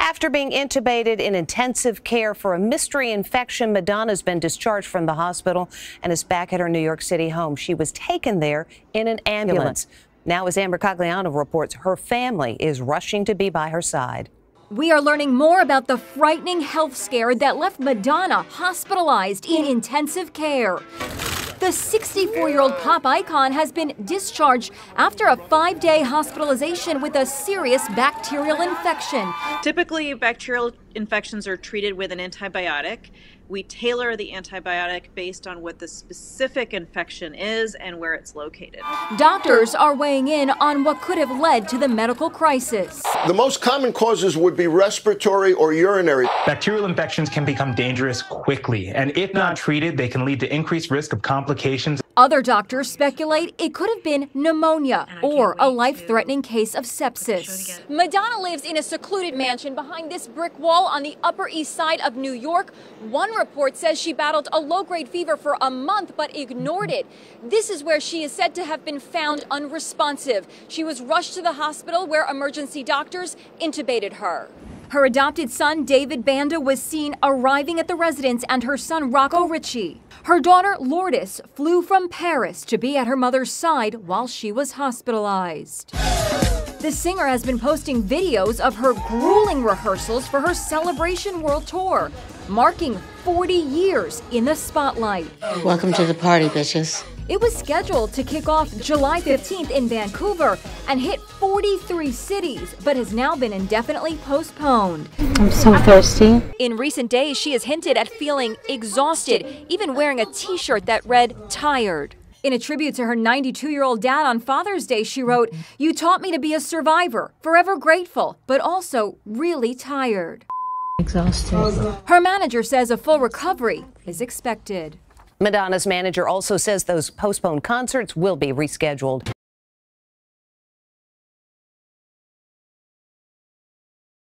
After being intubated in intensive care for a mystery infection, Madonna's been discharged from the hospital and is back at her New York City home. She was taken there in an ambulance. Now, as Ann Mercogliano reports, her family is rushing to be by her side. We are learning more about the frightening health scare that left Madonna hospitalized in intensive care. The 64 year old pop icon has been discharged after a five day hospitalization with a serious bacterial infection. Typically, bacterial infections are treated with an antibiotic. We tailor the antibiotic based on what the specific infection is and where it's located. Doctors are weighing in on what could have led to the medical crisis. The most common causes would be respiratory or urinary. Bacterial infections can become dangerous quickly, and if not treated, they can lead to increased risk of complications. Other doctors speculate it could have been pneumonia or a life threatening case of sepsis. Madonna lives in a secluded mansion behind this brick wall on the Upper East Side of New York. One report says she battled a low grade fever for a month but ignored it. This is where she is said to have been found unresponsive. She was rushed to the hospital where emergency doctors intubated her. Her adopted son, David Banda, was seen arriving at the residence and her son, Rocco Ritchie. Her daughter, Lourdes, flew from Paris to be at her mother's side while she was hospitalized. The singer has been posting videos of her grueling rehearsals for her Celebration World Tour, marking 40 years in the spotlight. Welcome to the party, bitches. It was scheduled to kick off July 15th in Vancouver and hit 43 cities, but has now been indefinitely postponed. I'm so thirsty. In recent days, she has hinted at feeling exhausted, even wearing a t shirt that read tired. In a tribute to her 92 year old dad on Father's Day, she wrote, You taught me to be a survivor, forever grateful, but also really tired. Exhausted. Her manager says a full recovery is expected. Madonna's manager also says those postponed concerts will be rescheduled.